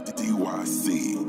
DYC.